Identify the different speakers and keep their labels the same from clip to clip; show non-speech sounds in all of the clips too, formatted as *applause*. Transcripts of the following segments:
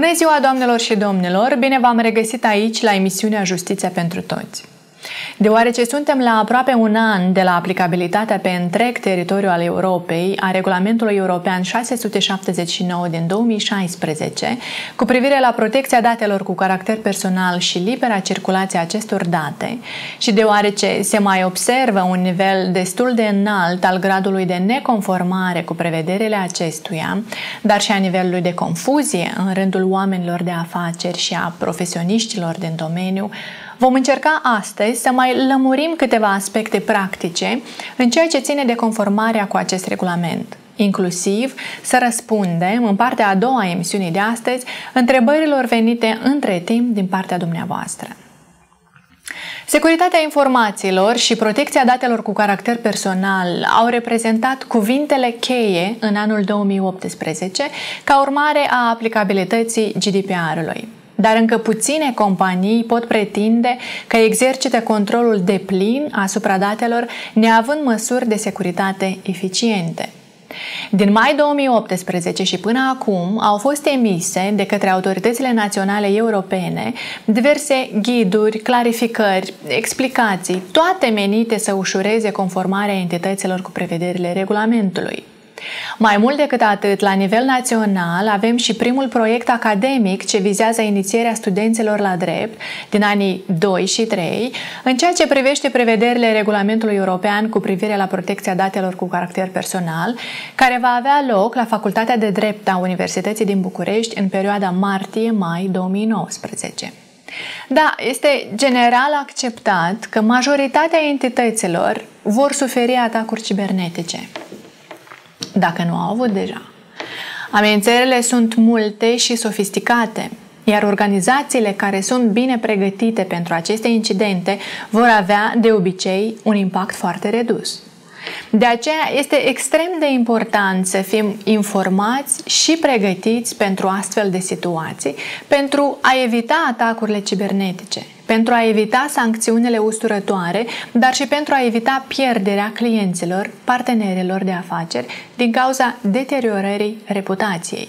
Speaker 1: Bună ziua, doamnelor și domnilor! Bine v-am regăsit aici la emisiunea Justiția pentru Toți. Deoarece suntem la aproape un an de la aplicabilitatea pe întreg teritoriul al Europei a regulamentului european 679 din 2016 cu privire la protecția datelor cu caracter personal și libera circulație a acestor date și deoarece se mai observă un nivel destul de înalt al gradului de neconformare cu prevederile acestuia, dar și a nivelului de confuzie în rândul oamenilor de afaceri și a profesioniștilor din domeniu, Vom încerca astăzi să mai lămurim câteva aspecte practice în ceea ce ține de conformarea cu acest regulament inclusiv să răspundem în partea a doua a emisiunii de astăzi întrebărilor venite între timp din partea dumneavoastră. Securitatea informațiilor și protecția datelor cu caracter personal au reprezentat cuvintele cheie în anul 2018 ca urmare a aplicabilității GDPR-ului dar încă puține companii pot pretinde că exercită controlul de plin asupra datelor neavând măsuri de securitate eficiente. Din mai 2018 și până acum au fost emise de către autoritățile naționale europene diverse ghiduri, clarificări, explicații, toate menite să ușureze conformarea entităților cu prevederile regulamentului. Mai mult decât atât, la nivel național avem și primul proiect academic ce vizează inițierea studenților la drept din anii 2 și 3 în ceea ce privește prevederile regulamentului european cu privire la protecția datelor cu caracter personal, care va avea loc la Facultatea de Drept a Universității din București în perioada martie-mai 2019. Da, este general acceptat că majoritatea entităților vor suferi atacuri cibernetice dacă nu au avut deja. Amenințările sunt multe și sofisticate, iar organizațiile care sunt bine pregătite pentru aceste incidente vor avea, de obicei, un impact foarte redus. De aceea este extrem de important să fim informați și pregătiți pentru astfel de situații, pentru a evita atacurile cibernetice, pentru a evita sancțiunile usturătoare, dar și pentru a evita pierderea clienților, partenerilor de afaceri din cauza deteriorării reputației.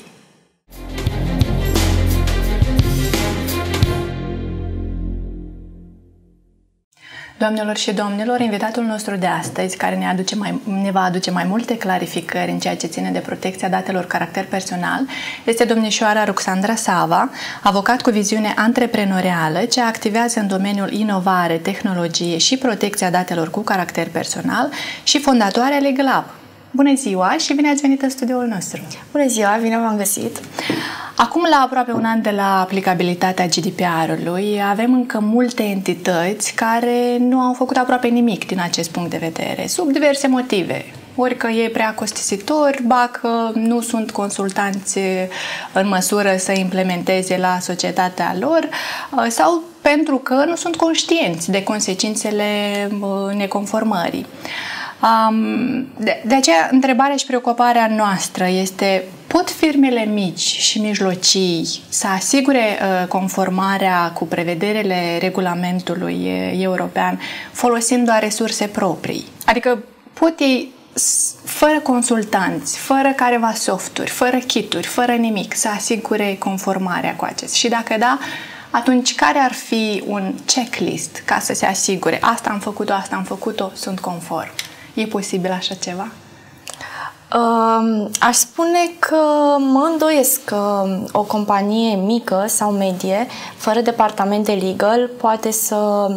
Speaker 1: Doamnelor și domnilor, invitatul nostru de astăzi, care ne, aduce mai, ne va aduce mai multe clarificări în ceea ce ține de protecția datelor caracter personal, este domnișoara Ruxandra Sava, avocat cu viziune antreprenorială, ce activează în domeniul inovare, tehnologie și protecția datelor cu caracter personal și fondatoarea Legal Bună ziua și bine ați venit în studioul nostru!
Speaker 2: Bună ziua, bine v-am găsit!
Speaker 1: Acum, la aproape un an de la aplicabilitatea GDPR-ului, avem încă multe entități care nu au făcut aproape nimic din acest punct de vedere, sub diverse motive. Ori că e prea costisitor, ba că nu sunt consultanți în măsură să implementeze la societatea lor, sau pentru că nu sunt conștienți de consecințele neconformării. De, de aceea, întrebarea și preocuparea noastră este pot firmele mici și mijlocii să asigure uh, conformarea cu prevederile regulamentului uh, european folosind doar resurse proprii? Adică pot ei fără consultanți, fără careva softuri, fără kituri, fără nimic, să asigure conformarea cu acest. Și dacă da, atunci care ar fi un checklist ca să se asigure asta am făcut-o, asta am făcut-o, sunt conform? E posibil așa ceva?
Speaker 2: Uh, aș spune că mă îndoiesc că o companie mică sau medie, fără departamente legal, poate să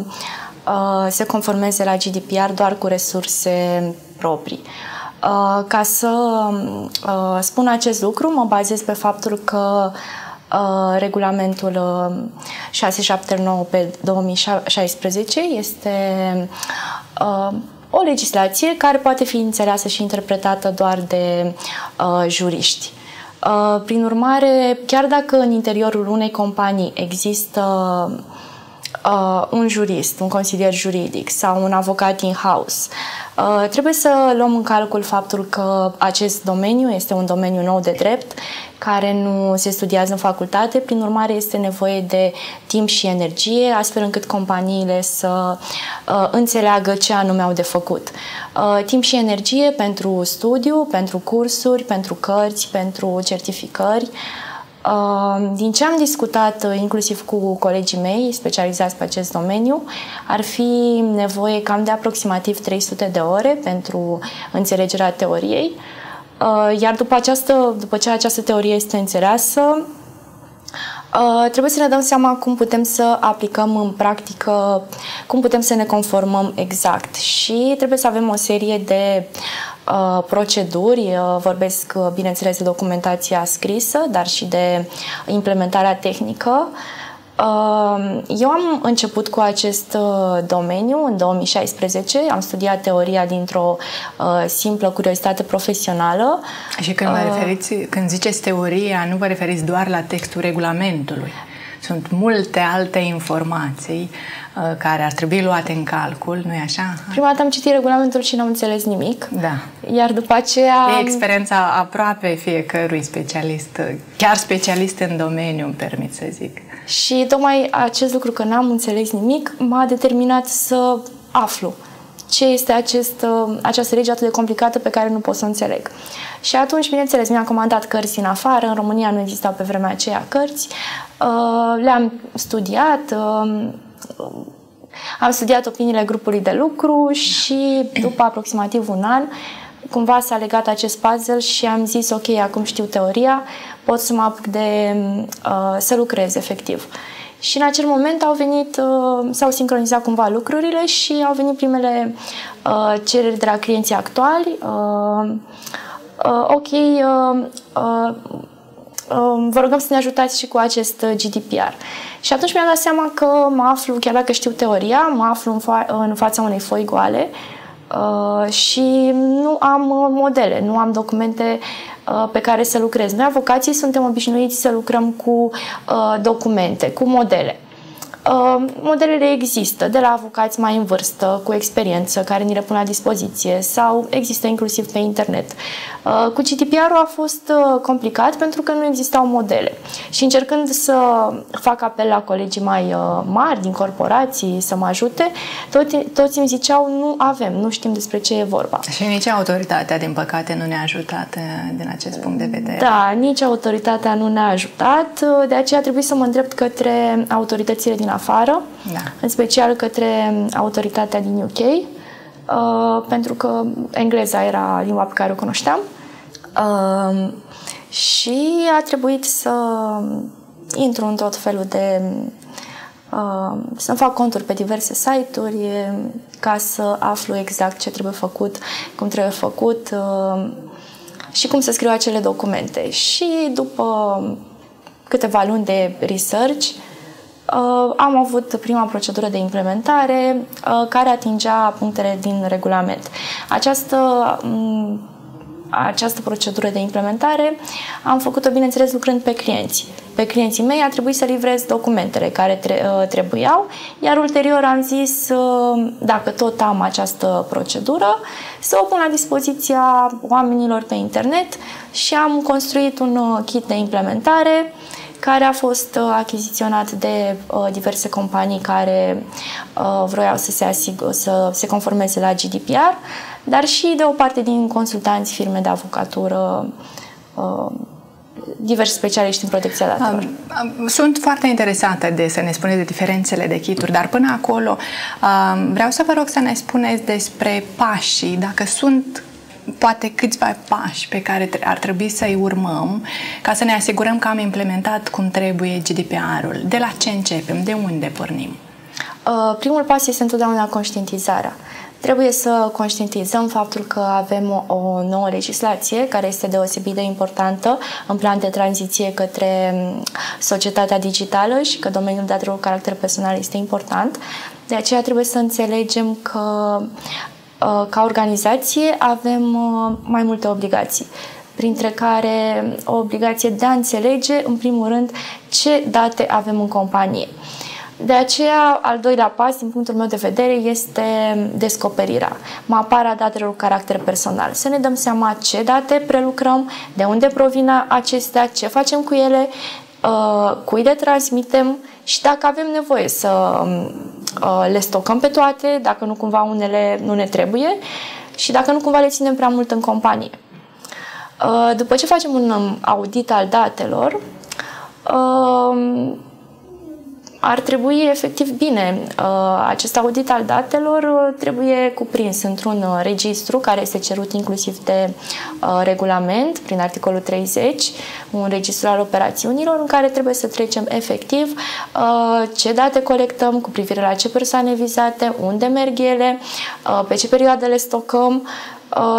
Speaker 2: uh, se conformeze la GDPR doar cu resurse proprii. Uh, ca să uh, spun acest lucru, mă bazez pe faptul că uh, regulamentul 679 uh, pe 2016 este uh, o legislație care poate fi înțeleasă și interpretată doar de uh, juriști. Uh, prin urmare, chiar dacă în interiorul unei companii există uh, un jurist, un consilier juridic sau un avocat in-house, uh, trebuie să luăm în calcul faptul că acest domeniu este un domeniu nou de drept care nu se studiază în facultate, prin urmare este nevoie de timp și energie, astfel încât companiile să uh, înțeleagă ce anume au de făcut. Uh, timp și energie pentru studiu, pentru cursuri, pentru cărți, pentru certificări, Uh, din ce am discutat uh, inclusiv cu colegii mei specializați pe acest domeniu, ar fi nevoie cam de aproximativ 300 de ore pentru înțelegerea teoriei. Uh, iar după, această, după ce această teorie este înțeleasă, Uh, trebuie să ne dăm seama cum putem să aplicăm în practică, cum putem să ne conformăm exact și trebuie să avem o serie de uh, proceduri, uh, vorbesc uh, bineînțeles de documentația scrisă, dar și de implementarea tehnică. Uh, eu am început cu acest uh, domeniu în 2016, am studiat teoria dintr-o simplă curiozitate profesionională.
Speaker 1: Și când, vă referiți, când ziceți teoria, nu vă referiți doar la textul regulamentului. Sunt multe alte informații uh, care ar trebui luate în calcul, nu-i așa?
Speaker 2: Prima dată am citit regulamentul și n-am înțeles nimic.
Speaker 1: Da.
Speaker 2: Iar după aceea...
Speaker 1: E experiența aproape fiecărui specialist, chiar specialist în domeniu, îmi permit să zic.
Speaker 2: Și tocmai acest lucru că n-am înțeles nimic m-a determinat să aflu ce este acest, uh, această lege atât de complicată pe care nu pot să o înțeleg. Și atunci, bineînțeles, mi-am comandat cărți în afară, în România nu existau pe vremea aceea cărți, uh, le-am studiat, uh, am studiat opiniile grupului de lucru și după aproximativ un an cumva s-a legat acest puzzle și am zis ok, acum știu teoria, pot să mă apuc de uh, să lucrez efectiv. Și în acel moment au venit, uh, s-au sincronizat cumva lucrurile și au venit primele uh, cereri de la clienții actuali. Uh, uh, ok, uh, uh, uh, vă rugăm să ne ajutați și cu acest GDPR. Și atunci mi-am dat seama că mă aflu, chiar dacă știu teoria, mă aflu în, fa- în fața unei foi goale uh, și nu am modele, nu am documente Uh, pe care să lucrez. Noi, avocații, suntem obișnuiți să lucrăm cu uh, documente, cu modele. Uh, modelele există de la avocați mai în vârstă, cu experiență, care ni le pun la dispoziție sau există inclusiv pe internet. Uh, cu GDPR-ul a fost uh, complicat pentru că nu existau modele și încercând să fac apel la colegii mai mari din corporații să mă ajute, toți, toți îmi ziceau nu avem, nu știm despre ce e vorba.
Speaker 1: Și nici autoritatea, din păcate, nu ne-a ajutat din acest punct de vedere.
Speaker 2: Da, nici autoritatea nu ne-a ajutat, de aceea trebuie să mă îndrept către autoritățile din afară, da. în special către autoritatea din UK, uh, pentru că engleza era limba pe care o cunoșteam. Uh, și a trebuit să intru în tot felul de uh, să-mi fac conturi pe diverse site-uri ca să aflu exact ce trebuie făcut, cum trebuie făcut uh, și cum să scriu acele documente. Și după câteva luni de research, Uh, am avut prima procedură de implementare uh, care atingea punctele din regulament. Această um, această procedură de implementare am făcut-o, bineînțeles, lucrând pe clienți. Pe clienții mei a trebuit să livrez documentele care tre- uh, trebuiau, iar ulterior am zis, dacă tot am această procedură, să o pun la dispoziția oamenilor pe internet și am construit un kit de implementare care a fost uh, achiziționat de uh, diverse companii care uh, vroiau să se asigă, să se conformeze la GDPR, dar și de o parte din consultanți, firme de avocatură, diversi specialiști în protecția datelor.
Speaker 1: Sunt foarte interesată de să ne spuneți de diferențele de kituri, dar până acolo vreau să vă rog să ne spuneți despre pașii, dacă sunt poate câțiva pași pe care ar trebui să-i urmăm ca să ne asigurăm că am implementat cum trebuie GDPR-ul. De la ce începem? De unde pornim?
Speaker 2: Uh, primul pas este întotdeauna conștientizarea. Trebuie să conștientizăm faptul că avem o, o nouă legislație care este deosebit de importantă în plan de tranziție către mm, societatea digitală și că domeniul datelor cu caracter personal este important. De aceea trebuie să înțelegem că Uh, ca organizație avem uh, mai multe obligații printre care o obligație de a înțelege, în primul rând, ce date avem în companie. De aceea, al doilea pas, din punctul meu de vedere, este descoperirea, maparea datelor cu caracter personal. Să ne dăm seama ce date prelucrăm, de unde provin acestea, ce facem cu ele, uh, cui le transmitem și dacă avem nevoie să uh, le stocăm pe toate, dacă nu cumva unele nu ne trebuie și dacă nu cumva le ținem prea mult în companie. Uh, după ce facem un um, audit al datelor, uh, ar trebui efectiv bine. Uh, acest audit al datelor uh, trebuie cuprins într-un uh, registru care este cerut inclusiv de regulament prin articolul 30, un registru al operațiunilor în care trebuie să trecem efectiv ce date colectăm cu privire la ce persoane vizate, unde merg ele, pe ce perioade le stocăm, Uh,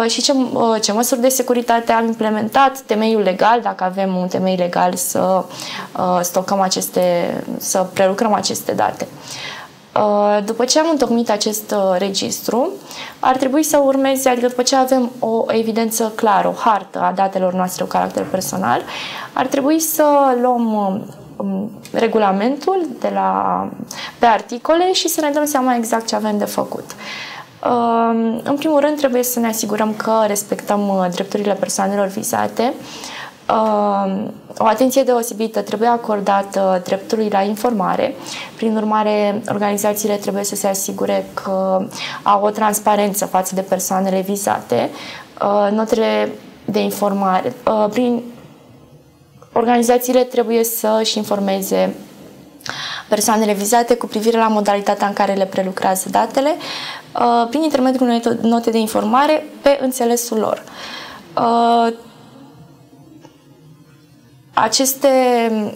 Speaker 2: și ce, uh, ce măsuri de securitate am implementat, temeiul legal, dacă avem un temei legal să uh, stocăm aceste, să prelucrăm aceste date. După ce am întocmit acest registru, ar trebui să urmeze, adică după ce avem o evidență clară, o hartă a datelor noastre cu caracter personal, ar trebui să luăm um, regulamentul de la, pe articole și să ne dăm seama exact ce avem de făcut. Uh, în primul rând, trebuie să ne asigurăm că respectăm uh, drepturile persoanelor vizate. O atenție deosebită trebuie acordată dreptului la informare. Prin urmare, organizațiile trebuie să se asigure că au o transparență față de persoanele vizate. Uh, notele de informare, uh, prin organizațiile trebuie să-și informeze persoanele vizate cu privire la modalitatea în care le prelucrează datele uh, prin intermediul unei note de informare pe înțelesul lor. Uh, aceste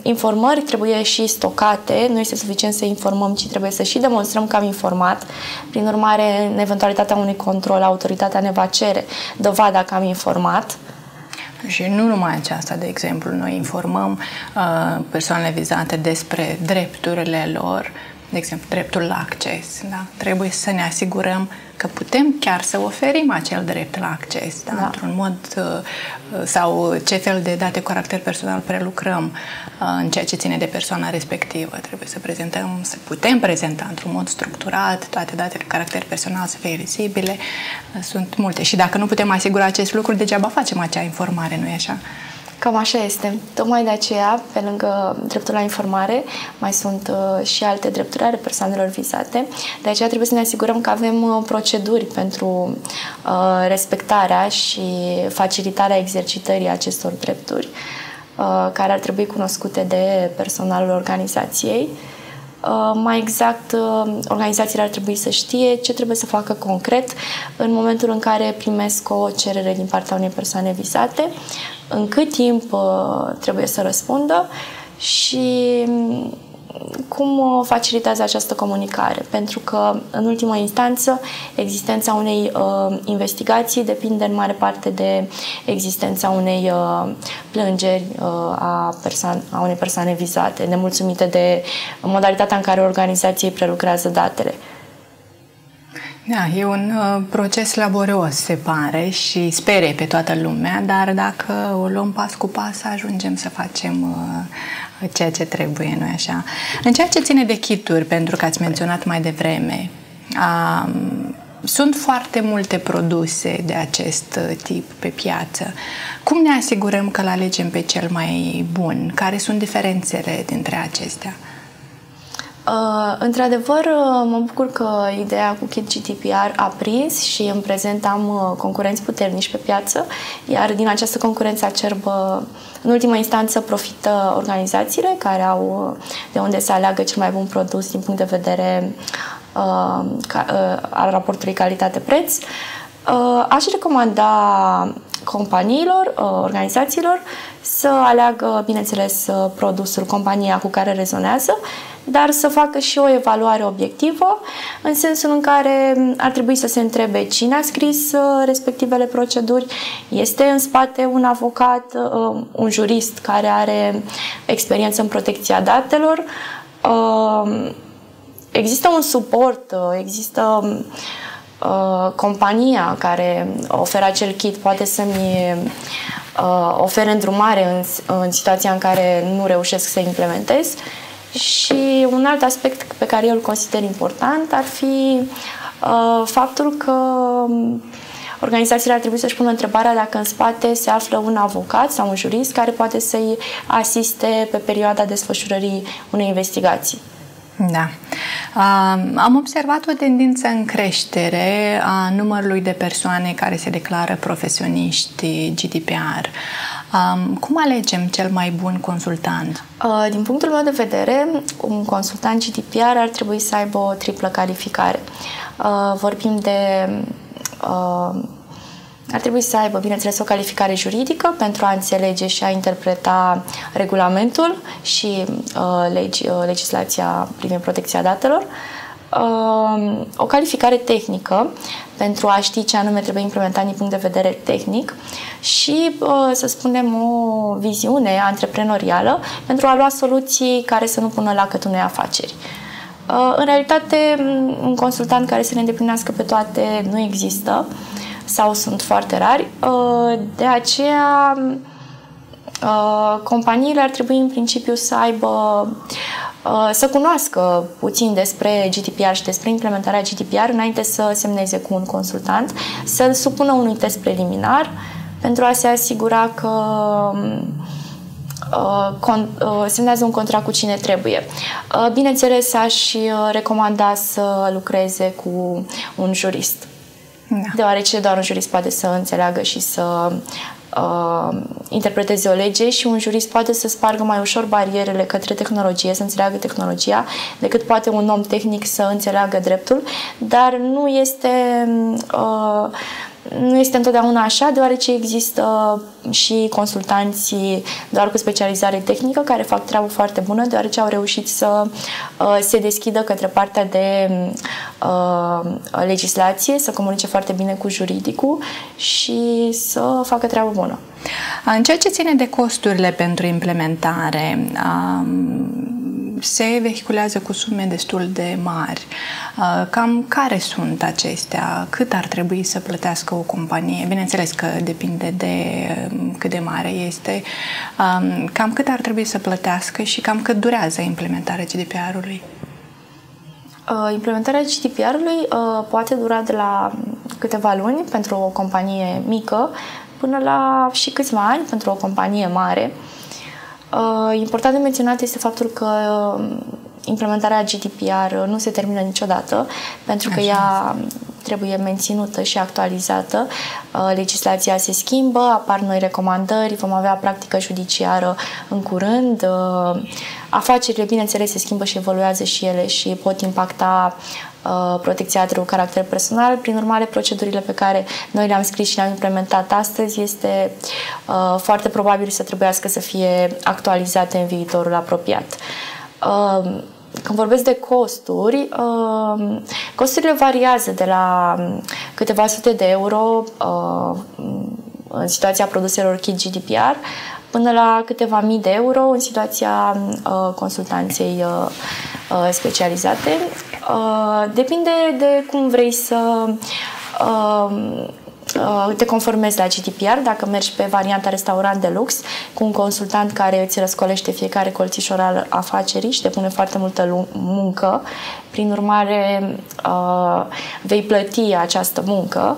Speaker 2: informări trebuie și stocate, nu este suficient să informăm, ci trebuie să și demonstrăm că am informat. Prin urmare, în eventualitatea unui control, autoritatea ne va cere dovada că am informat.
Speaker 1: Și nu numai aceasta, de exemplu, noi informăm uh, persoanele vizate despre drepturile lor, de exemplu, dreptul la acces. Da? Trebuie să ne asigurăm că putem chiar să oferim acel drept la acces, da? Da. într-un mod uh, sau ce fel de date cu caracter personal prelucrăm uh, în ceea ce ține de persoana respectivă. Trebuie să prezentăm, să putem prezenta într-un mod structurat toate datele cu caracter personal să fie vizibile. Uh, sunt multe și dacă nu putem asigura acest lucru, degeaba facem acea informare, nu-i așa?
Speaker 2: Cam așa este. Tocmai de aceea, pe lângă dreptul la informare, mai sunt uh, și alte drepturi ale persoanelor vizate. De aceea trebuie să ne asigurăm că avem uh, proceduri pentru uh, respectarea și facilitarea exercitării acestor drepturi, uh, care ar trebui cunoscute de personalul organizației. Uh, mai exact, uh, organizațiile ar trebui să știe ce trebuie să facă concret în momentul în care primesc o cerere din partea unei persoane vizate, în cât timp uh, trebuie să răspundă și mm, cum facilitează această comunicare? Pentru că, în ultima instanță, existența unei uh, investigații depinde în mare parte de existența unei uh, plângeri uh, a, persoan- a unei persoane vizate, nemulțumite de modalitatea în care organizației prelucrează datele.
Speaker 1: Da, e un uh, proces laborios, se pare, și spere pe toată lumea, dar dacă o luăm pas cu pas, ajungem să facem uh, ceea ce trebuie, nu așa? În ceea ce ține de kituri, pentru că ați menționat mai devreme, uh, sunt foarte multe produse de acest uh, tip pe piață. Cum ne asigurăm că îl alegem pe cel mai bun? Care sunt diferențele dintre acestea?
Speaker 2: Uh, într-adevăr, uh, mă bucur că ideea cu Kit GDPR a prins și în prezent am uh, concurenți puternici pe piață, iar din această concurență acerbă, în ultima instanță, profită organizațiile care au de unde să aleagă cel mai bun produs din punct de vedere uh, ca, uh, al raportului calitate-preț. Uh, aș recomanda companiilor, uh, organizațiilor să aleagă, bineînțeles, produsul, compania cu care rezonează dar să facă și o evaluare obiectivă, în sensul în care ar trebui să se întrebe cine a scris uh, respectivele proceduri, este în spate un avocat, uh, un jurist care are experiență în protecția datelor, uh, există un suport, există compania care oferă acel kit poate să-mi ofere îndrumare în, în situația în care nu reușesc să implementez și un alt aspect pe care eu îl consider important ar fi uh, faptul că um, organizațiile ar trebui să-și pună întrebarea dacă în spate se află un avocat sau un jurist care poate să-i asiste pe perioada desfășurării unei investigații.
Speaker 1: Da. Am observat o tendință în creștere a numărului de persoane care se declară profesioniști GDPR. Cum alegem cel mai bun consultant?
Speaker 2: Uh, din punctul meu de vedere, un consultant GDPR ar trebui să aibă o triplă calificare. Uh, vorbim de ar trebui să aibă, bineînțeles, o calificare juridică pentru a înțelege și a interpreta regulamentul și uh, legi, uh, legislația privind protecția datelor. Uh, o calificare tehnică pentru a ști ce anume trebuie implementat din punct de vedere tehnic și, uh, să spunem, o viziune antreprenorială pentru a lua soluții care să nu pună la unei afaceri. Uh, în realitate, un consultant care să ne îndeplinească pe toate nu există sau sunt foarte rari. Uh, de aceea, uh, companiile ar trebui în principiu să aibă uh, să cunoască puțin despre GDPR și despre implementarea GDPR înainte să semneze cu un consultant, să-l supună unui test preliminar pentru a se asigura că semnează un contract cu cine trebuie. Bineînțeles, aș recomanda să lucreze cu un jurist da. deoarece doar un jurist poate să înțeleagă și să uh, interpreteze o lege și un jurist poate să spargă mai ușor barierele către tehnologie, să înțeleagă tehnologia, decât poate un om tehnic să înțeleagă dreptul, dar nu este uh, nu este întotdeauna așa, deoarece există și consultanții doar cu specializare tehnică care fac treabă foarte bună, deoarece au reușit să uh, se deschidă către partea de uh, legislație, să comunice foarte bine cu juridicul și să facă treabă bună.
Speaker 1: În ceea ce ține de costurile pentru implementare, um se vehiculează cu sume destul de mari. Uh, cam care sunt acestea? Cât ar trebui să plătească o companie? Bineînțeles că depinde de um, cât de mare este. Um, cam cât ar trebui să plătească și cam cât durează implementarea GDPR-ului?
Speaker 2: Uh, implementarea GDPR-ului uh, poate dura de la câteva luni pentru o companie mică până la și câțiva ani pentru o companie mare. Uh, important de menționat este faptul că um, implementarea GDPR nu se termină niciodată, pentru că Așa ea trebuie menținută și actualizată. Uh, legislația se schimbă, apar noi recomandări, vom avea practică judiciară în curând. Uh, afacerile, bineînțeles, se schimbă și evoluează și ele și pot impacta Uh, protecția cu caracter personal. Prin urmare, procedurile pe care noi le-am scris și le-am implementat astăzi este uh, foarte probabil să trebuiască să fie actualizate în viitorul apropiat. Uh, când vorbesc de costuri, costurile variază de la câteva sute de euro în situația produselor kit GDPR până la câteva mii de euro în situația consultanței specializate. Uh, depinde de cum vrei să uh, uh, te conformezi la GDPR, dacă mergi pe varianta restaurant de lux, cu un consultant care îți răscolește fiecare colțișor al afacerii și te pune foarte multă muncă, prin urmare vei plăti această muncă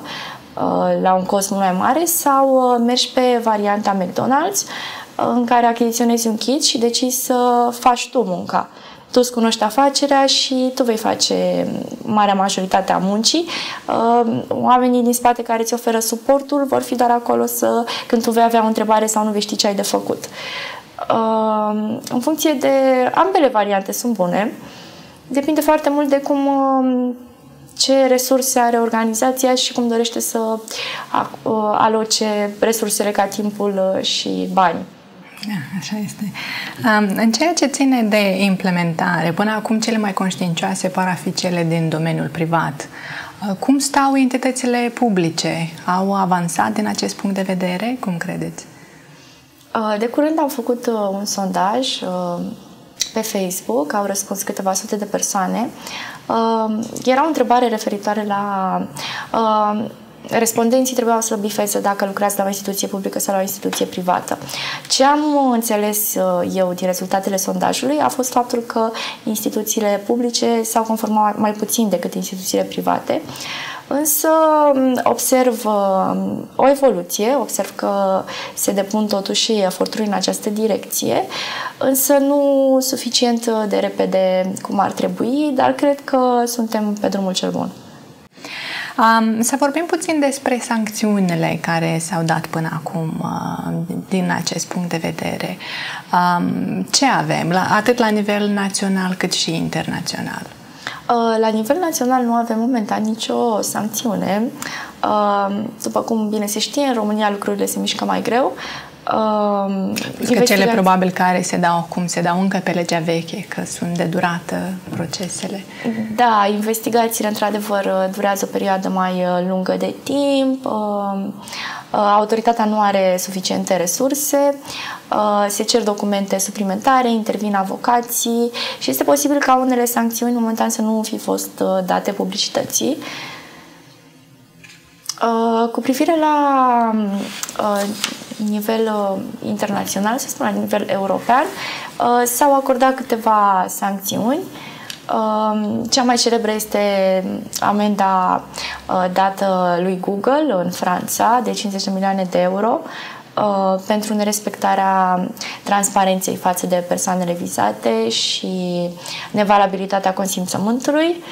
Speaker 2: la un cost mult mai mare sau mergi pe varianta McDonald's în care achiziționezi un kit și decizi să faci tu munca tu îți cunoști afacerea și tu vei face marea majoritate a muncii. Uh, oamenii din spate care îți oferă suportul vor fi doar acolo să, când tu vei avea o întrebare sau nu vei ști ce ai de făcut. Uh, în funcție de ambele variante sunt bune. Depinde foarte mult de cum uh, ce resurse are organizația și cum dorește să aloce resursele ca timpul și bani.
Speaker 1: Da, așa este. În ceea ce ține de implementare, până acum cele mai conștiincioase par a fi cele din domeniul privat. Cum stau entitățile publice? Au avansat din acest punct de vedere? Cum credeți?
Speaker 2: De curând am făcut uh, un sondaj uh, pe Facebook, au răspuns câteva sute de persoane. Era o întrebare referitoare la respondenții trebuiau să bifeze dacă lucrați la o instituție publică sau la o instituție privată. Ce am înțeles uh, eu din rezultatele sondajului a fost faptul că instituțiile publice s-au conformat mai puțin decât instituțiile private, însă um, observ um, o evoluție, observ că se depun totuși eforturi în această direcție, însă nu suficient de repede cum ar trebui, dar cred că suntem pe drumul cel bun.
Speaker 1: Um, să vorbim puțin despre sancțiunile care s-au dat până acum uh, din acest punct de vedere. Um, ce avem, la, atât la nivel național cât și internațional?
Speaker 2: Uh, la nivel național nu avem momentan nicio sancțiune. Uh, după cum bine se știe, în România lucrurile se mișcă mai greu.
Speaker 1: Uh, că cele probabil care se dau acum se dau încă pe legea veche, că sunt de durată procesele.
Speaker 2: Da, investigațiile într-adevăr durează o perioadă mai lungă de timp. Autoritatea nu are suficiente resurse, se cer documente suplimentare, intervin avocații și este posibil ca unele sancțiuni momentan să nu fi fost date publicității. Cu privire la nivel internațional, să spun la nivel european, s-au acordat câteva sancțiuni cea mai celebră este amenda dată lui Google în Franța de 50 de milioane de euro pentru nerespectarea transparenței față de persoanele vizate și nevalabilitatea consimțământului.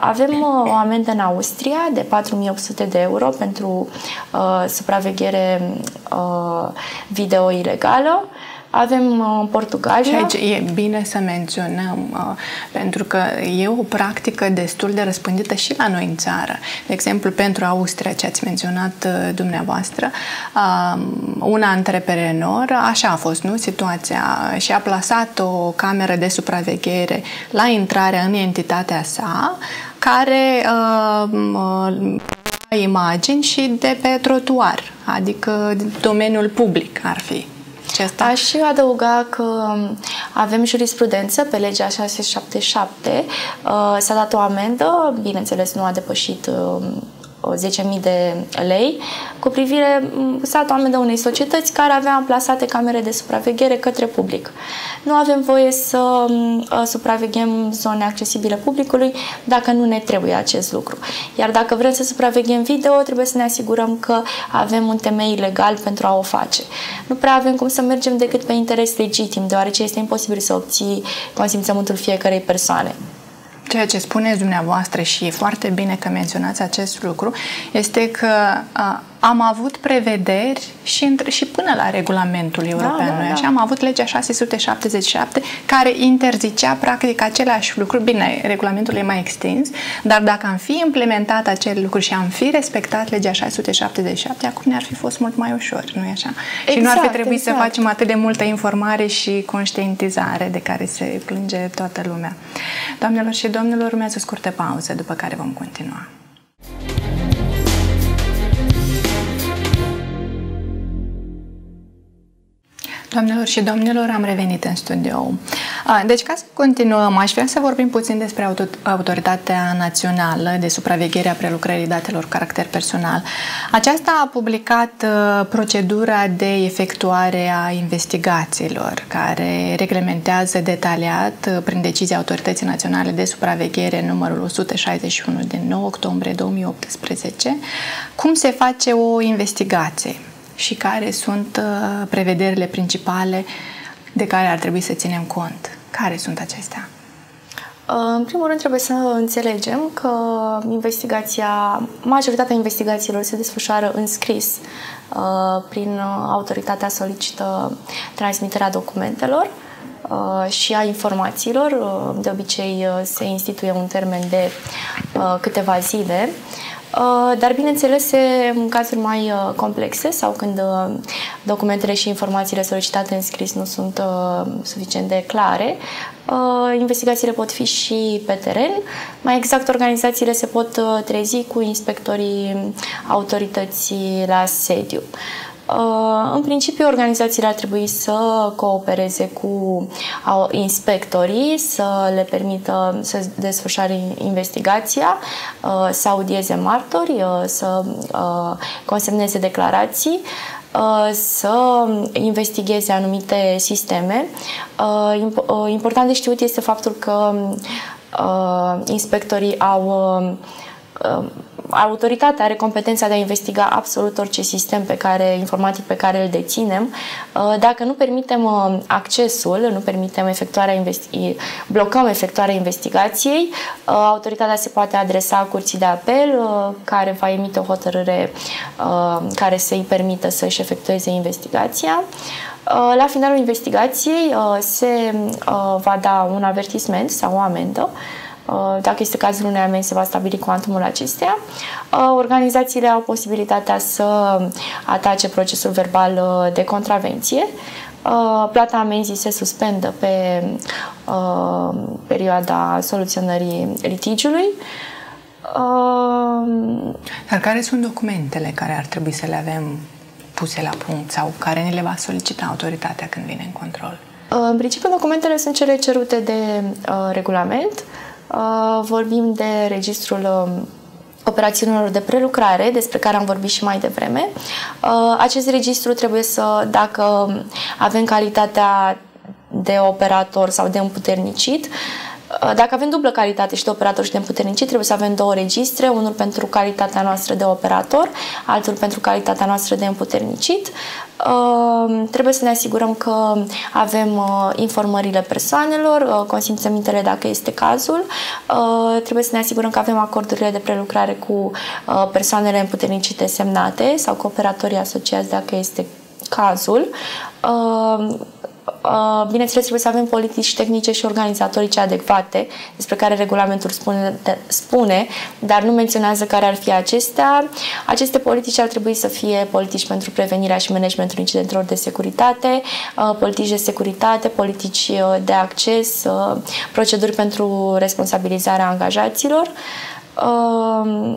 Speaker 2: Avem o amendă în Austria de 4800 de euro pentru supraveghere video ilegală avem uh, în Portugalia.
Speaker 1: Și aici e bine să menționăm, uh, pentru că e o practică destul de răspândită și la noi în țară. De exemplu, pentru Austria, ce ați menționat uh, dumneavoastră, un antreprenor, așa a fost, nu, situația, și a plasat o cameră de supraveghere la intrarea în entitatea sa, care uh, imagini și de pe trotuar, adică domeniul public ar fi
Speaker 2: acesta. Aș și adăuga că avem jurisprudență pe legea 677. Uh, s-a dat o amendă, bineînțeles nu a depășit uh, 10.000 de lei cu privire s-a amendă unei societăți care avea amplasate camere de supraveghere către public. Nu avem voie să uh, supraveghem zone accesibile publicului dacă nu ne trebuie acest lucru. Iar dacă vrem să supraveghem video, trebuie să ne asigurăm că avem un temei legal pentru a o face. Nu prea avem cum să mergem decât pe interes legitim, deoarece este imposibil să obții consimțământul fiecarei persoane
Speaker 1: ceea ce spuneți dumneavoastră și e foarte bine că menționați acest lucru, este că a, am avut prevederi și, și până la regulamentul european. Da, da, da. Așa, am avut legea 677 care interzicea practic aceleași lucruri. Bine, regulamentul e mai extins, dar dacă am fi implementat acele lucruri și am fi respectat legea 677, acum ne-ar fi fost mult mai ușor, nu-i așa? Exact, și nu ar fi exact, trebuit exact. să facem atât de multă informare și conștientizare de care se plânge toată lumea. Doamnelor și domnilor, urmează o scurtă pauză, după care vom continua. Doamnelor și domnilor, am revenit în studio. Deci, ca să continuăm, aș vrea să vorbim puțin despre Autoritatea Națională de Supraveghere a Prelucrării Datelor cu Caracter Personal. Aceasta a publicat uh, procedura de efectuare a investigațiilor, care reglementează detaliat, uh, prin decizia Autorității Naționale de Supraveghere numărul 161 din 9 octombrie 2018, cum se face o investigație și care sunt uh, prevederile principale de care ar trebui să ținem cont. Care sunt acestea?
Speaker 2: Uh, în primul rând trebuie să înțelegem că investigația, majoritatea investigațiilor se desfășoară în scris uh, prin autoritatea solicită transmiterea documentelor și a informațiilor. De obicei se instituie un termen de câteva zile Uh, dar bineînțeles în cazuri mai uh, complexe sau când uh, documentele și informațiile solicitate în scris nu sunt suficient de clare, investigațiile pot fi și pe teren. Mai exact, organizațiile se pot trezi cu inspectorii autorității la sediu. Uh, în principiu, organizațiile ar trebui să coopereze cu inspectorii, să le permită să desfășoare investigația, uh, să audieze martori, uh, să consemneze declarații, să investigheze anumite sisteme. Important de știut este faptul că inspectorii au autoritatea are competența de a investiga absolut orice sistem pe care, informatic pe care îl deținem. Uh, dacă nu permitem uh, accesul, nu permitem efectuarea investi- blocăm efectuarea investigației, uh, autoritatea se poate adresa curții de apel care va emite o hotărâre care să-i permită să-și efectueze investigația. La finalul investigației se va da un avertisment sau o amendă Uh, dacă este cazul unei amenzi, se va stabili cuantumul acesteia. Uh, organizațiile au posibilitatea să atace procesul verbal uh, de contravenție. Plata amenzii se suspendă pe perioada soluționării litigiului.
Speaker 1: Dar care sunt documentele care ar trebui să le avem puse la punct sau care ne le va solicita autoritatea când vine în control?
Speaker 2: În principiu, documentele sunt cele cerute de uh, regulament. Uh, vorbim de registrul um, operațiunilor de prelucrare, despre care am vorbit și mai devreme. Uh, acest registru trebuie să, dacă avem calitatea de operator sau de împuternicit, Uh, dacă avem dublă calitate și de operator și de împuternicit, trebuie să avem două registre, unul pentru calitatea noastră de operator, altul pentru calitatea noastră de împuternicit. Uh, trebuie să ne asigurăm că avem uh, informările persoanelor, consimțămintele dacă este cazul. Trebuie să ne asigurăm că avem acordurile de prelucrare cu persoanele împuternicite semnate sau cu operatorii asociați dacă este cazul. Uh, bineînțeles, trebuie să avem politici tehnice și organizatorice adecvate, despre care regulamentul spune, spune, dar nu menționează care ar fi acestea. Aceste politici ar trebui să fie politici pentru prevenirea și managementul incidentelor de securitate, uh, politici de securitate, politici uh, de acces, proceduri pentru responsabilizarea angajaților,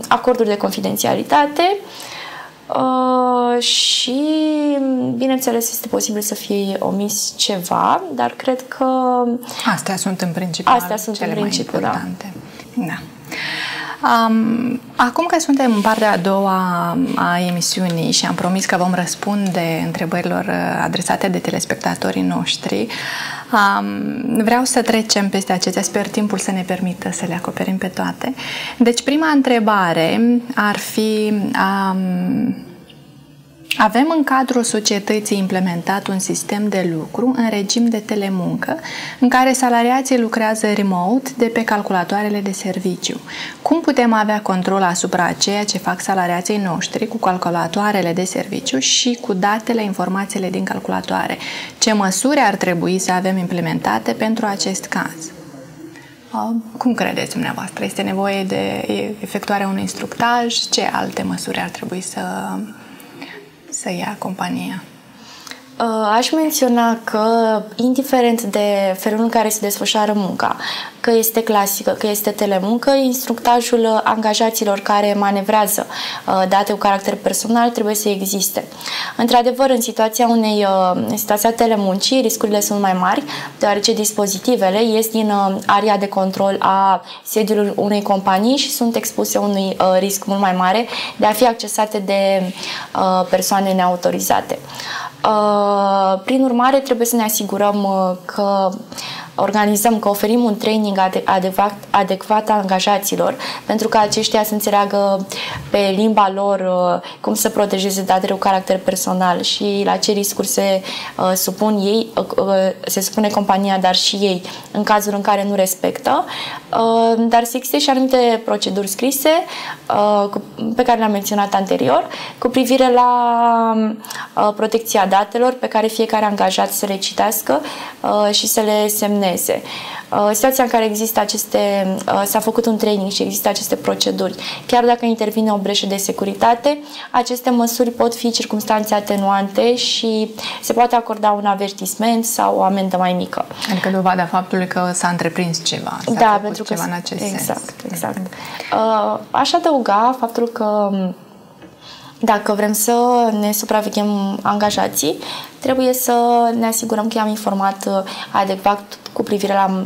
Speaker 2: acorduri de confidențialitate, Uh, și, bineînțeles, este posibil să fie omis ceva, dar cred că...
Speaker 1: Astea sunt în principiu
Speaker 2: Astea sunt cele în principiu, mai da. importante.
Speaker 1: Da. da. Um, acum că suntem în partea a doua a emisiunii și am promis că vom răspunde întrebărilor uh, adresate de telespectatorii noștri, um, vreau să trecem peste acestea. Sper timpul să ne permită să le acoperim pe toate. Deci, prima întrebare ar fi... Um, avem în cadrul societății implementat un sistem de lucru în regim de telemuncă, în care salariații lucrează remote de pe calculatoarele de serviciu. Cum putem avea control asupra ceea ce fac salariații noștri cu calculatoarele de serviciu și cu datele, informațiile din calculatoare? Ce măsuri ar trebui să avem implementate pentru acest caz? Cum credeți dumneavoastră? Este nevoie de efectuarea unui instructaj? Ce alte măsuri ar trebui să să ia compania?
Speaker 2: Uh, aș menționa că, indiferent de felul în care se desfășoară munca, că este clasică, că este telemuncă, instructajul angajaților care manevrează uh, date cu caracter personal trebuie să existe. Într-adevăr, în situația unei uh, în situația telemuncii, riscurile sunt mai mari, deoarece dispozitivele ies din area de control a sediului unei companii și sunt expuse unui risc mult mai mare de a fi accesate de persoane neautorizate. Uh, prin urmare, trebuie să ne asigurăm uh, că organizăm, că oferim un training adecvat, adecvat angajaților pentru ca aceștia să înțeleagă pe limba lor uh, cum să protejeze datele cu caracter personal și la ce riscuri se uh, supun ei, uh, se supune compania, dar și ei în cazul în care nu respectă. Dar se există și anumite proceduri scrise pe care le-am menționat anterior cu privire la protecția datelor pe care fiecare angajat să le citească și să le semne semneze. Uh, situația în care există aceste, uh, s-a făcut un training și există aceste proceduri, chiar dacă intervine o breșă de securitate, aceste măsuri pot fi circunstanțe atenuante și se poate acorda un avertisment sau o amendă mai mică.
Speaker 1: Adică dovada faptului că s-a întreprins ceva, s-a
Speaker 2: da, pentru
Speaker 1: ceva
Speaker 2: că,
Speaker 1: în acest
Speaker 2: exact,
Speaker 1: sens.
Speaker 2: Exact, exact. Aș adăuga faptul că dacă vrem să ne supraveghem angajații, trebuie să ne asigurăm că i-am informat uh, adecvat cu privire la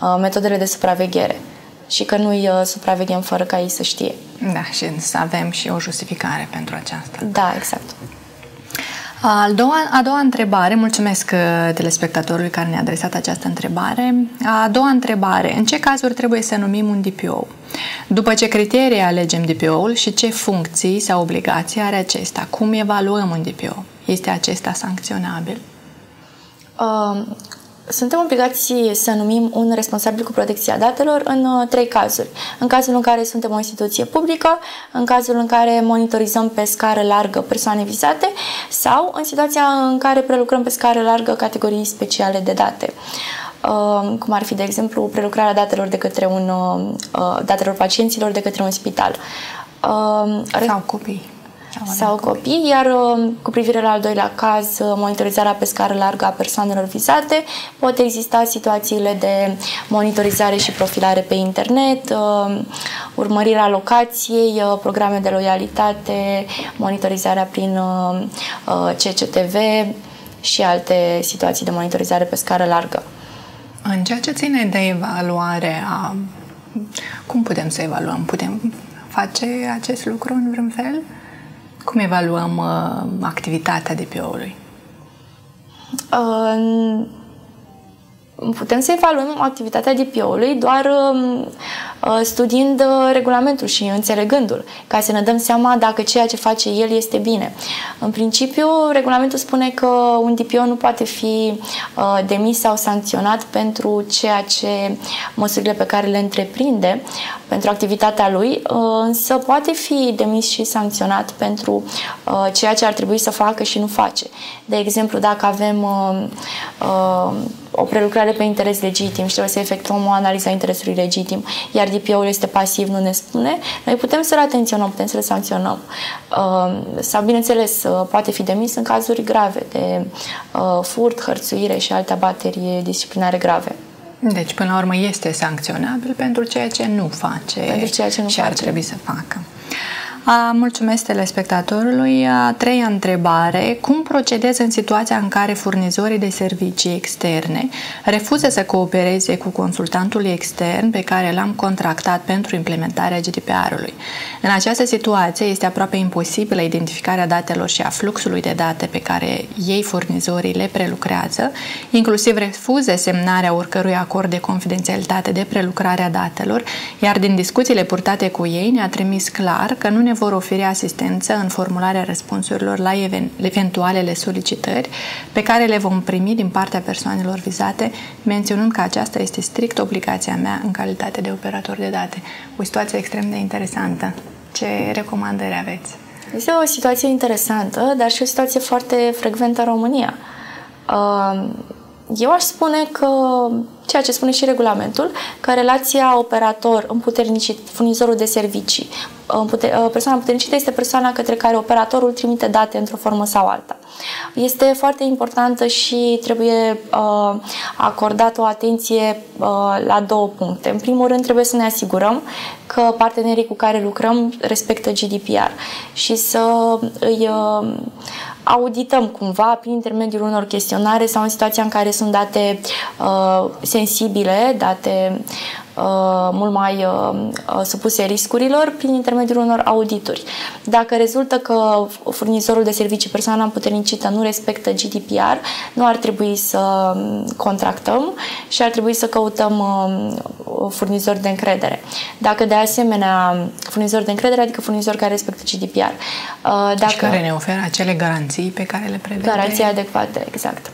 Speaker 2: uh, metodele de supraveghere și că nu-i uh, supraveghem fără ca ei să știe.
Speaker 1: Da, și să avem și o justificare pentru aceasta.
Speaker 2: Da, exact.
Speaker 1: A doua, a doua întrebare, mulțumesc uh, telespectatorului care ne-a adresat această întrebare. A doua întrebare, în ce cazuri trebuie să numim un DPO? După ce criterii alegem DPO-ul și ce funcții sau obligații are acesta? Cum evaluăm un DPO? Este acesta sancționabil?
Speaker 2: Uh, suntem obligați să numim un responsabil cu protecția datelor în uh, trei cazuri. În cazul în care suntem o instituție publică, în cazul în care monitorizăm pe scară largă persoane vizate sau în situația în care prelucrăm pe scară largă categorii speciale de date. Uh, cum ar fi, de exemplu, prelucrarea datelor de către un, uh, datelor pacienților de către un spital.
Speaker 1: Sau copii
Speaker 2: sau copii, iar uh, cu privire la al doilea caz, uh, monitorizarea pe scară largă a persoanelor vizate, pot exista situațiile de monitorizare și profilare pe internet, uh, urmărirea locației, programe de loialitate, monitorizarea prin CCTV și alte situații de monitorizare pe scară largă.
Speaker 1: În ceea ce ține de evaluare a... Cum putem să evaluăm? Putem face acest lucru în vreun fel? Cum evaluăm uh, activitatea DPO-ului?
Speaker 2: Uh, putem să evaluăm activitatea DPO-ului doar um, uh, studiind uh, regulamentul și înțelegându-l, ca să ne dăm seama dacă ceea ce face el este bine. În principiu, regulamentul spune că un DPO nu poate fi uh, demis sau sancționat pentru ceea ce măsurile pe care le întreprinde, pentru activitatea lui, însă poate fi demis și sancționat pentru ceea ce ar trebui să facă și nu face. De exemplu, dacă avem o prelucrare pe interes legitim și trebuie să efectuăm o analiză a interesului legitim, iar DPO-ul este pasiv, nu ne spune, noi putem să-l atenționăm, putem să-l sancționăm. Uh, sau, bineînțeles, uh, poate fi demis în cazuri grave de uh, furt, hărțuire și alte abateri disciplinare grave.
Speaker 1: Deci, până la urmă, este sancționabil pentru ceea ce nu face
Speaker 2: pentru ceea ce nu
Speaker 1: și
Speaker 2: face.
Speaker 1: ar trebui să facă. A, mulțumesc telespectatorului. A treia întrebare. Cum procedez în situația în care furnizorii de servicii externe refuză să coopereze cu consultantul extern pe care l-am contractat pentru implementarea GDPR-ului? În această situație este aproape imposibilă identificarea datelor și a fluxului de date pe care ei furnizorii le prelucrează, inclusiv refuză semnarea oricărui acord de confidențialitate de prelucrare a datelor, iar din discuțiile purtate cu ei ne-a trimis clar că nu ne vor oferi asistență în formularea răspunsurilor la eventualele solicitări pe care le vom primi din partea persoanelor vizate, menționând că aceasta este strict obligația mea în calitate de operator de date. O situație extrem de interesantă. Ce recomandări aveți?
Speaker 2: Este o situație interesantă, dar și o situație foarte frecventă în România. Uh, eu aș spune că, ceea ce spune și regulamentul, că relația operator împuternicit, furnizorul de servicii, împute, persoana împuternicită este persoana către care operatorul trimite date într-o formă sau alta. Este foarte importantă și trebuie uh, acordat o atenție uh, la două puncte. În primul rând, trebuie să ne asigurăm că partenerii cu care lucrăm respectă GDPR și să îi uh, audităm cumva prin intermediul unor chestionare sau în situația în care sunt date uh, sensibile, date Uh, mult mai uh, uh, supuse riscurilor prin intermediul unor audituri. Dacă rezultă că furnizorul de servicii, persoana împuternicită, nu respectă GDPR, nu ar trebui să contractăm și ar trebui să căutăm furnizori de încredere. Dacă de asemenea furnizori de încredere, adică furnizori care respectă GDPR.
Speaker 1: Dacă, și care ne oferă acele garanții pe care le prevede.
Speaker 2: Garanții adecvate, exact.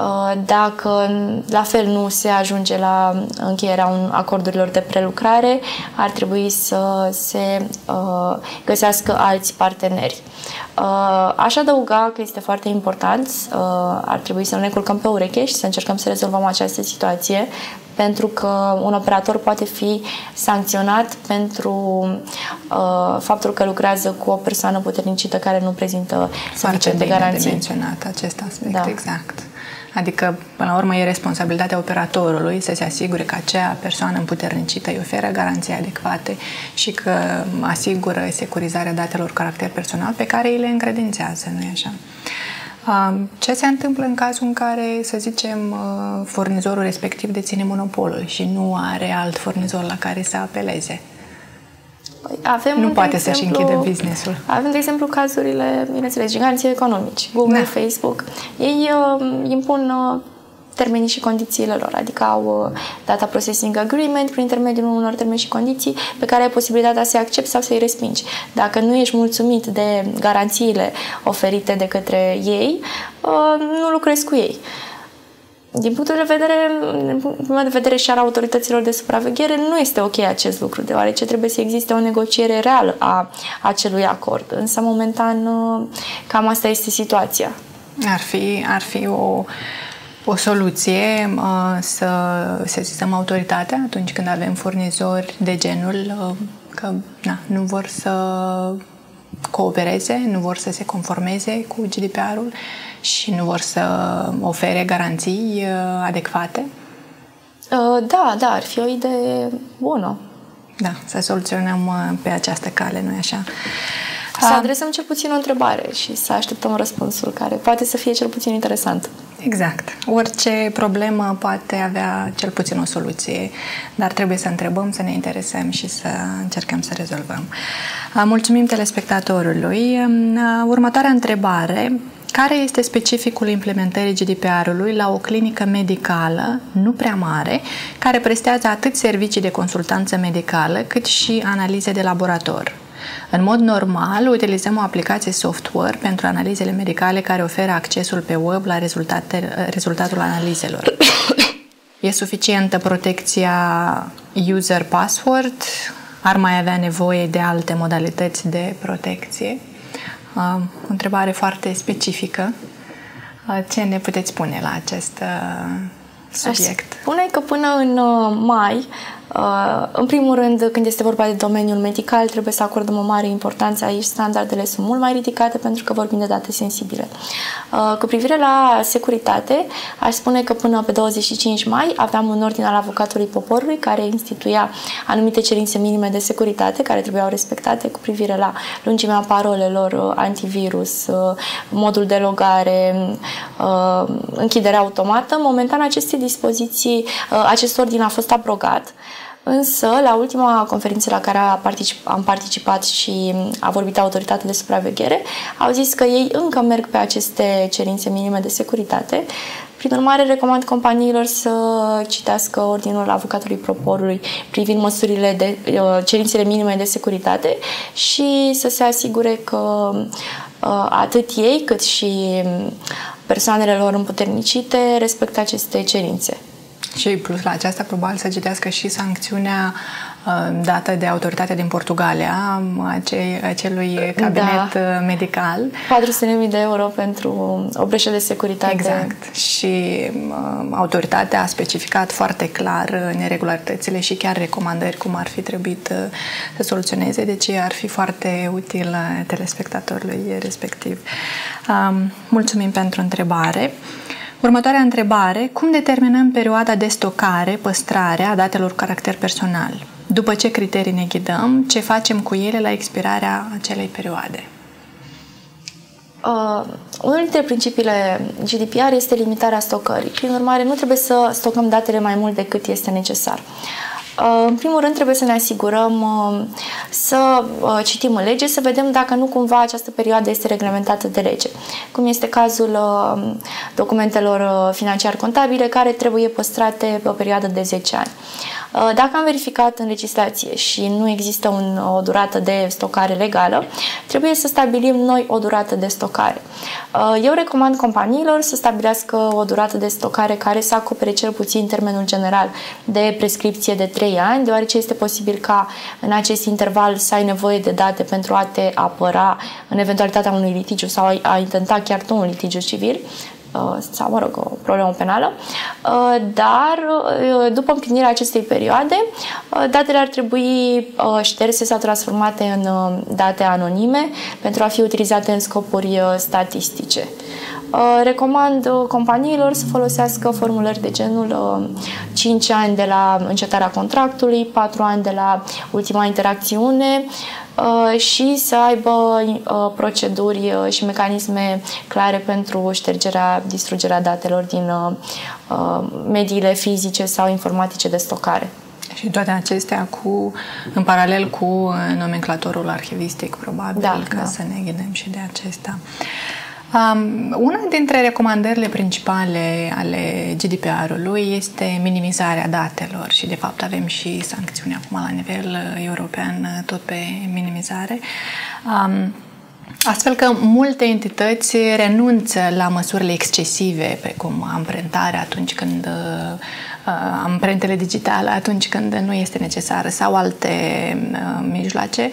Speaker 2: Uh, dacă la fel nu se ajunge la încheierea acordurilor de prelucrare, ar trebui să se uh, găsească alți parteneri. Uh, aș adăuga că este foarte important, ar trebui să nu ne culcăm pe ureche și să încercăm să rezolvăm această situație, pentru că un operator poate fi sancționat pentru uh, faptul că lucrează cu o persoană puternicită care nu prezintă suficiente garanții.
Speaker 1: de menționat acest aspect, da. exact. Adică, până la urmă, e responsabilitatea operatorului să se asigure că acea persoană împuternicită îi oferă garanții adecvate și că asigură securizarea datelor caracter personal pe care îi le încredințează, nu-i așa? Ce se întâmplă în cazul în care, să zicem, furnizorul respectiv deține monopolul și nu are alt furnizor la care să apeleze?
Speaker 2: Păi avem,
Speaker 1: nu poate să-și închide businessul.
Speaker 2: Avem, de exemplu, cazurile, bineînțeles, giganții economici, Google, da. Facebook. Ei uh, impun uh, termenii și condițiile lor, adică au uh, data processing agreement prin intermediul unor termeni și condiții pe care ai posibilitatea să-i accepti sau să-i respingi. Dacă nu ești mulțumit de garanțiile oferite de către ei, uh, nu lucrezi cu ei. Din punctul de vedere, din punctul de vedere și al autorităților de supraveghere, nu este ok acest lucru, deoarece trebuie să existe o negociere reală a acelui acord. Însă, momentan, uh, cam asta este situația.
Speaker 1: Ar fi, ar fi o o soluție uh, să sesizăm autoritatea atunci când avem furnizori de genul uh, că na, nu vor să coopereze, nu vor să se conformeze cu GDPR-ul și nu vor să ofere garanții uh, adecvate?
Speaker 2: Da, da, ar fi o idee bună.
Speaker 1: Da, să soluționăm pe această cale, nu-i așa?
Speaker 2: Să adresăm cel puțin o întrebare și să așteptăm răspunsul care poate să fie cel puțin interesant.
Speaker 1: Exact. Orice problemă poate avea cel puțin o soluție, dar trebuie să întrebăm, să ne interesăm și să încercăm să rezolvăm. Mulțumim telespectatorului. Următoarea întrebare. Care este specificul implementării GDPR-ului la o clinică medicală nu prea mare, care prestează atât servicii de consultanță medicală, cât și analize de laborator? În mod normal, utilizăm o aplicație software pentru analizele medicale care oferă accesul pe web la rezultate, rezultatul analizelor. *coughs* E suficientă protecția user password? Ar mai avea nevoie de alte modalități de protecție? Uh, o întrebare foarte specifică. Uh, ce ne puteți spune la acest uh, subiect?
Speaker 2: Aș spune că până în mai Uh, în primul rând, când este vorba de domeniul medical, trebuie să acordăm o mare importanță aici. Standardele sunt mult mai ridicate pentru că vorbim de date sensibile. Uh, cu privire la securitate, aș spune că până pe 25 mai aveam un ordin al avocatului poporului care instituia anumite cerințe minime de securitate care trebuiau respectate cu privire la lungimea parolelor, uh, antivirus, modul de logare, închiderea automată. Momentan aceste dispoziții, acest ordin a fost abrogat Însă, la ultima conferință la care am participat și a vorbit autoritatea de supraveghere, au zis că ei încă merg pe aceste cerințe minime de securitate. Prin urmare, recomand companiilor să citească ordinul avocatului proporului privind măsurile de uh, cerințele minime de securitate și să se asigure că uh, atât ei cât și persoanele lor împuternicite respectă aceste cerințe.
Speaker 1: Și plus la aceasta, probabil să citească și sancțiunea uh, dată de autoritatea din Portugalia, acei, acelui cabinet da. Uh, medical.
Speaker 2: 400.000 de euro pentru o breșă de securitate.
Speaker 1: Exact. Și uh, autoritatea a specificat foarte clar neregularitățile și chiar recomandări cum ar fi trebuit uh, să soluționeze, deci ar fi foarte util telespectatorului respectiv. Um, mulțumim pentru întrebare. Următoarea întrebare. Cum determinăm perioada de stocare, păstrare a datelor cu caracter personal? După ce criterii ne ghidăm, ce facem cu ele la expirarea acelei perioade?
Speaker 2: Uh, unul dintre principiile GDPR este limitarea stocării. Prin urmare, nu trebuie să stocăm datele mai mult decât este necesar. Uh, în primul rând trebuie să ne asigurăm uh, să uh, citim în lege, să vedem dacă nu cumva această perioadă este reglementată de lege, cum este cazul documentelor financiar-contabile care trebuie păstrate pe o perioadă de 10 ani. Uh, dacă am verificat în legislație și nu există un, o durată de stocare legală, trebuie să stabilim noi o durată de stocare. Uh, eu recomand companiilor să stabilească o durată de stocare care să acopere cel puțin termenul general de prescripție de 3 ani, deoarece este posibil ca în acest interval să ai nevoie de date pentru a te apăra în eventualitatea unui litigiu sau a intenta chiar tu un litigiu civil Uh, sau, mă rog, o problemă penală, uh, dar uh, după împlinirea acestei perioade, datele ar trebui șterse sau transformate în date anonime pentru a fi utilizate în scopuri statistice. Recomand companiilor să folosească formulări de genul 5 ani de la încetarea contractului, 4 ani de la ultima interacțiune, Uh, și să aibă uh, proceduri uh, și mecanisme clare pentru ștergerea, distrugerea datelor din mediile fizice sau informatice de stocare.
Speaker 1: Și toate acestea cu, în paralel cu nomenclatorul arhivistic, probabil,
Speaker 2: da,
Speaker 1: ca
Speaker 2: da.
Speaker 1: să ne ghidăm și de acesta. Um, una dintre recomandările principale ale GDPR-ului este minimizarea datelor și, de fapt, avem și sancțiuni acum la nivel uh, european uh, tot pe minimizare. Um, Astfel că multe entități renunță la măsurile excesive, precum amprentarea atunci când uh, amprentele digitale atunci când nu este necesară sau alte uh, mijloace.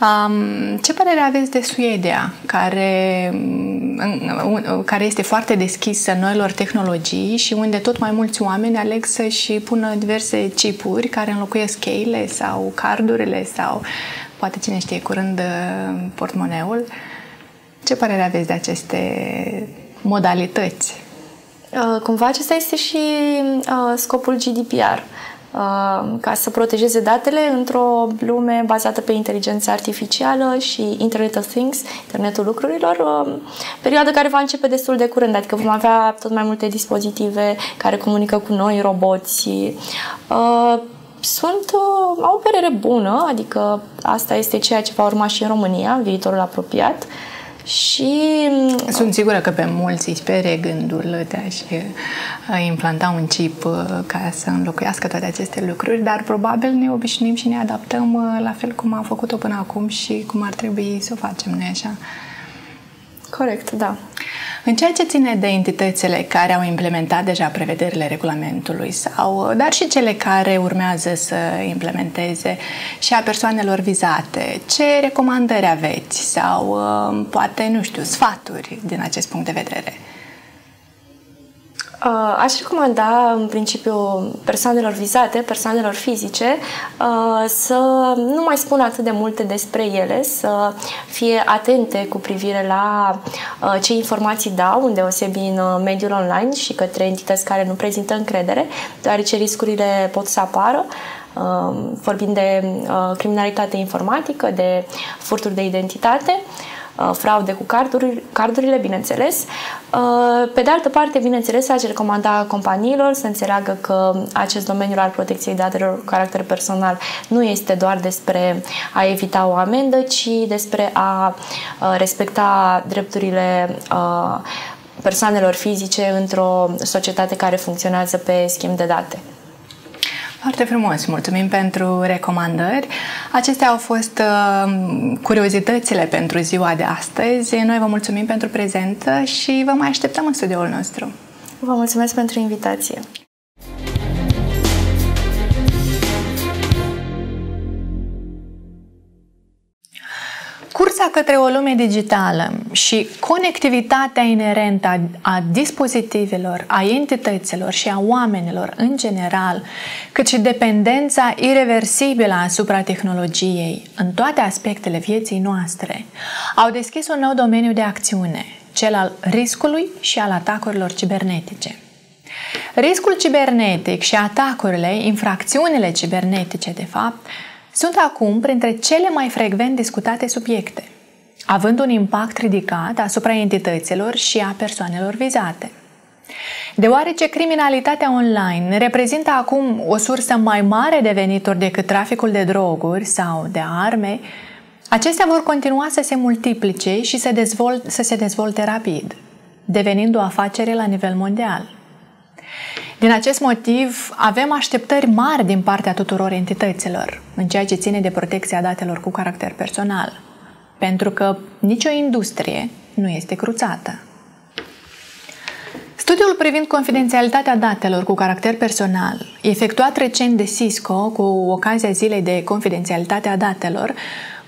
Speaker 1: Um, ce părere aveți de Suedia, care, uh, care este foarte deschisă noilor tehnologii și unde tot mai mulți oameni aleg să-și pună diverse chipuri care înlocuiesc cheile sau cardurile sau poate cine știe curând uh, portmoneul. Ce părere aveți de aceste modalități?
Speaker 2: Uh, cumva acesta este și uh, scopul GDPR, uh, ca să protejeze datele într-o lume bazată pe inteligență artificială și Internet of Things, internetul lucrurilor, uh, perioadă care va începe destul de curând, adică vom avea tot mai multe dispozitive care comunică cu noi, roboți. Uh, sunt, uh, au o părere bună, adică asta este ceea ce va urma și în România, în viitorul apropiat. Și...
Speaker 1: Sunt sigură că pe mulți îi sperie gândul de a-și uh, implanta un chip uh, ca să înlocuiască toate aceste lucruri, dar probabil ne obișnuim și ne adaptăm uh, la fel cum am făcut-o până acum și cum ar trebui să o facem, nu așa?
Speaker 2: Corect, da.
Speaker 1: În ceea ce ține de entitățile care au implementat deja prevederile regulamentului, sau, dar și cele care urmează să implementeze și a persoanelor vizate, ce recomandări aveți sau uh, poate, nu știu, sfaturi din acest punct de vedere?
Speaker 2: Uh, aș recomanda, în principiu, persoanelor vizate, persoanelor fizice, uh, să nu mai spună atât de multe despre ele, să fie atente cu privire la uh, ce informații dau, îndeosebi în mediul online și către entități care nu prezintă încredere, deoarece riscurile pot să apară vorbind de criminalitate informatică, de furturi de identitate. Uh, fraude cu carduri, cardurile, bineînțeles. Uh, pe de altă parte, bineînțeles, aș recomanda companiilor să înțeleagă că acest domeniu al protecției datelor cu caracter personal nu este doar despre a evita o amendă, ci despre a uh, respecta drepturile persoanelor fizice într-o societate care funcționează pe schimb de date.
Speaker 1: Foarte frumos, mulțumim pentru recomandări. Acestea au fost uh, curiozitățile pentru ziua de astăzi. Noi vă mulțumim pentru prezență și vă mai așteptăm în studioul nostru.
Speaker 2: Vă mulțumesc pentru invitație.
Speaker 1: Cursa către o lume digitală și conectivitatea inerentă a, a dispozitivelor, a entităților și a oamenilor în general, cât și dependența irreversibilă asupra tehnologiei în toate aspectele vieții noastre, au deschis un nou domeniu de acțiune, cel al riscului și al atacurilor cibernetice. Riscul cibernetic și atacurile, infracțiunile cibernetice, de fapt, sunt acum printre cele mai frecvent discutate subiecte, având un impact ridicat asupra entităților și a persoanelor vizate. Deoarece criminalitatea online reprezintă acum o sursă mai mare de venituri decât traficul de droguri sau de arme, acestea vor continua să se multiplice și să, dezvolt, să se dezvolte rapid, devenind o afacere la nivel mondial. Din acest motiv, avem așteptări mari din partea tuturor entităților în ceea ce ține de protecția datelor cu caracter personal, pentru că nicio industrie nu este cruțată. Studiul privind confidențialitatea datelor cu caracter personal, efectuat recent de Cisco cu ocazia zilei de confidențialitate a datelor,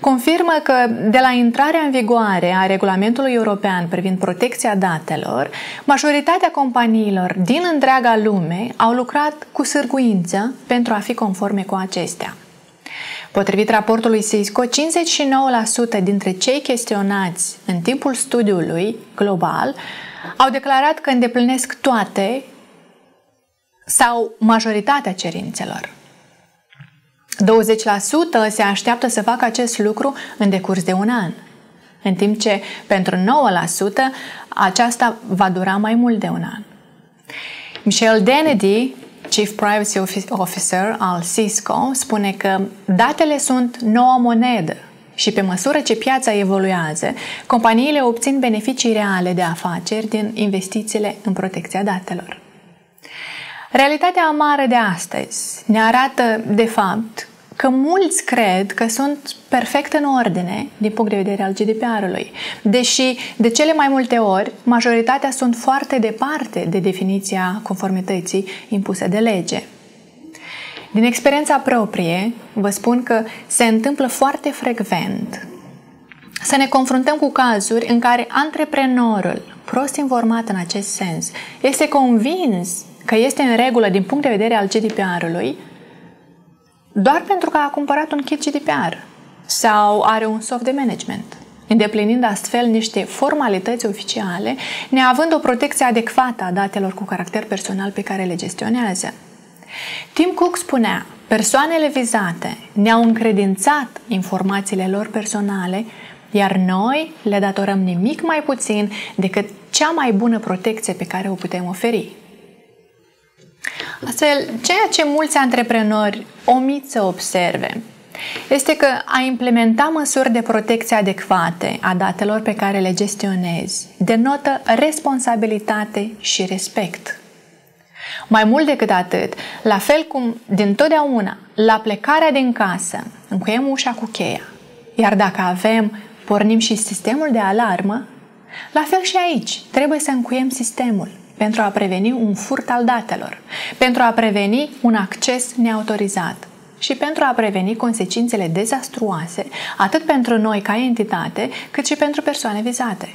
Speaker 1: confirmă că de la intrarea în vigoare a regulamentului european privind protecția datelor, majoritatea companiilor din întreaga lume au lucrat cu sârguință pentru a fi conforme cu acestea. Potrivit raportului Cisco, 59% dintre cei chestionați în timpul studiului global au declarat că îndeplinesc toate sau majoritatea cerințelor. 20% se așteaptă să facă acest lucru în decurs de un an, în timp ce pentru 9% aceasta va dura mai mult de un an. Michel Denedy, Chief Privacy Officer al Cisco, spune că datele sunt noua monedă și pe măsură ce piața evoluează, companiile obțin beneficii reale de afaceri din investițiile în protecția datelor. Realitatea amară de astăzi ne arată, de fapt, că mulți cred că sunt perfect în ordine din punct de vedere al GDPR-ului, deși de cele mai multe ori majoritatea sunt foarte departe de definiția conformității impuse de lege. Din experiența proprie, vă spun că se întâmplă foarte frecvent să ne confruntăm cu cazuri în care antreprenorul, prost informat în acest sens, este convins că este în regulă din punct de vedere al GDPR-ului doar pentru că a cumpărat un kit GDPR sau are un soft de management, îndeplinind astfel niște formalități oficiale, neavând o protecție adecvată a datelor cu caracter personal pe care le gestionează. Tim Cook spunea, persoanele vizate ne-au încredințat informațiile lor personale, iar noi le datorăm nimic mai puțin decât cea mai bună protecție pe care o putem oferi. Astfel, ceea ce mulți antreprenori omit să observe este că a implementa măsuri de protecție adecvate a datelor pe care le gestionezi denotă responsabilitate și respect. Mai mult decât atât, la fel cum din totdeauna, la plecarea din casă, încuiem ușa cu cheia, iar dacă avem, pornim și sistemul de alarmă, la fel și aici, trebuie să încuiem sistemul pentru a preveni un furt al datelor, pentru a preveni un acces neautorizat și pentru a preveni consecințele dezastruoase atât pentru noi ca entitate, cât și pentru persoane vizate.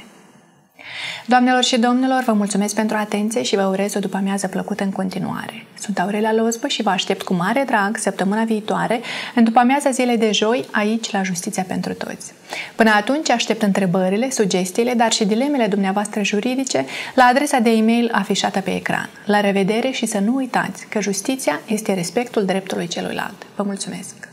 Speaker 1: Doamnelor și domnilor, vă mulțumesc pentru atenție și vă urez o după amiază plăcută în continuare. Sunt Aurelia Lozbă și vă aștept cu mare drag săptămâna viitoare, în după amiaza zilei de joi, aici la Justiția pentru Toți. Până atunci aștept întrebările, sugestiile, dar și dilemele dumneavoastră juridice la adresa de e-mail afișată pe ecran. La revedere și să nu uitați că justiția este respectul dreptului celuilalt. Vă mulțumesc!